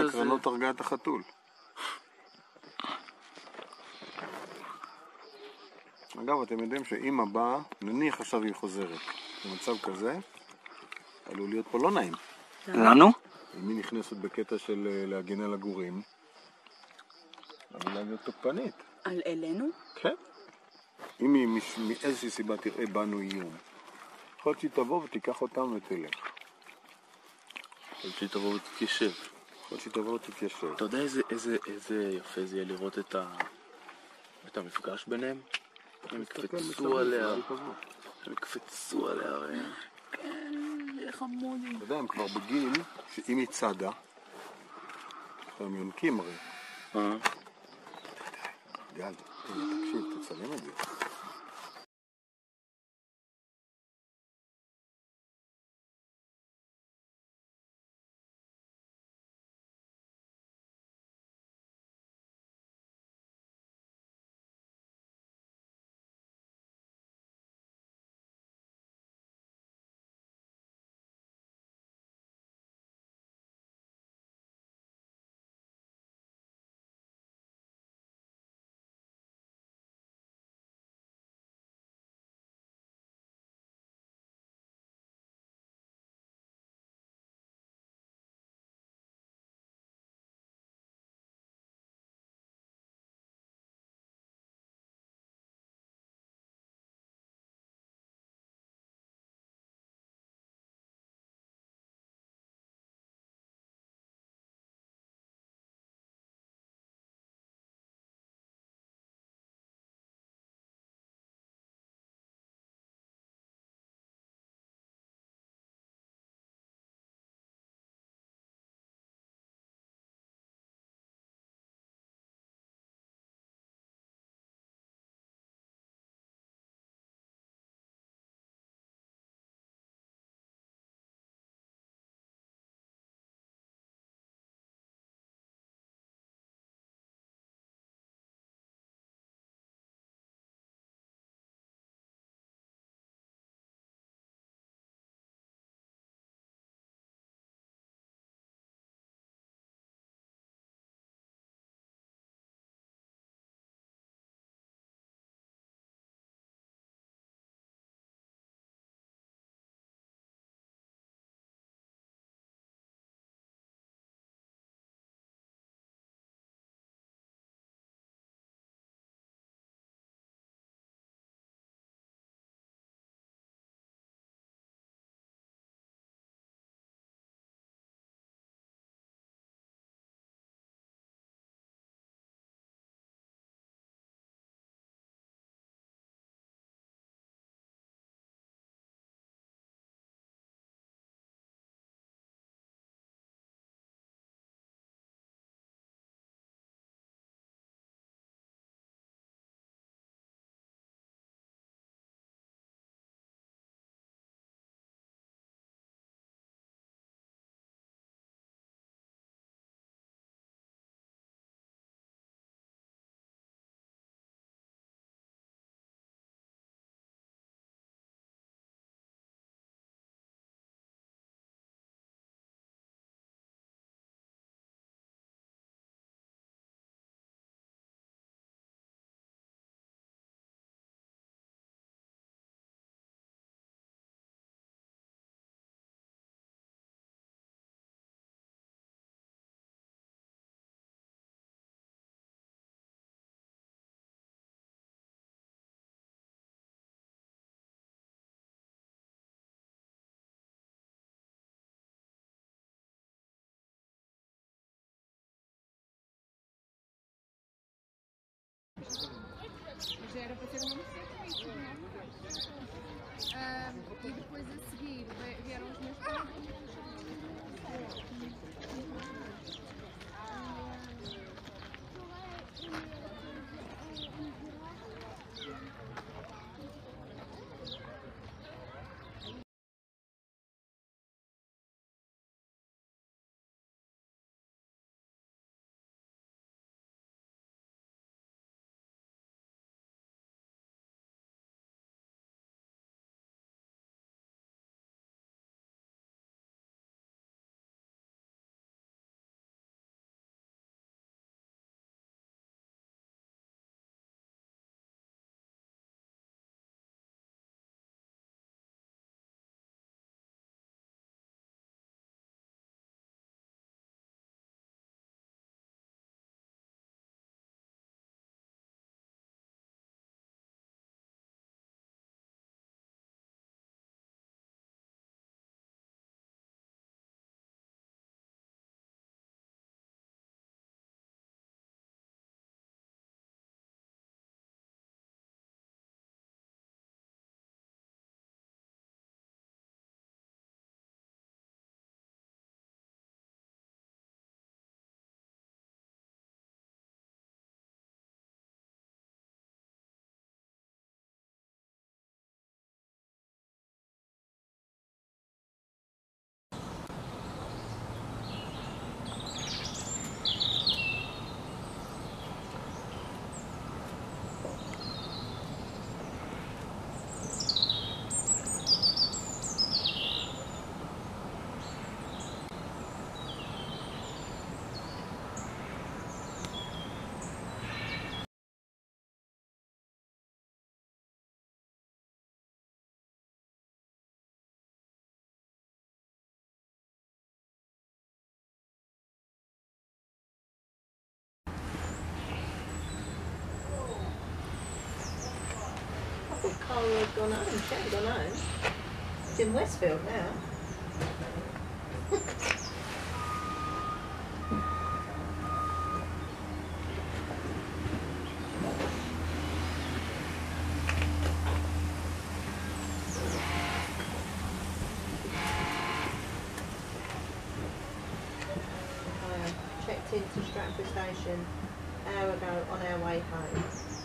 הקרנות הרגה את החתול. אגב, אתם יודעים שאימא באה, נניח עכשיו היא חוזרת, במצב כזה, עלול להיות פה לא נעים. לנו? אם היא נכנסת בקטע של אה, להגן על הגורים, עלולה להיות תוקפנית. על אלינו? כן. אם היא מש- מאיזושהי סיבה תראה בנו איום, יכול להיות שהיא תבוא ותיקח אותם ותלך. יכול שהיא תבוא ותתיישב. יכול שהיא תבוא ותתיישב. אתה יודע איזה, איזה, איזה יפה זה יהיה לראות את, ה... את המפגש ביניהם? הם יקפצו עליה. הם יקפצו עליה, ו- אתה יודע, הם כבר בגיל שאם היא צדה, הם יונקים הרי. אה? יאללה, תקשיב, תצלם את זה. Oh, Had gone home. She hadn't gone home. She's in Westfield now. Checked into Stratford Station an hour ago on our way home.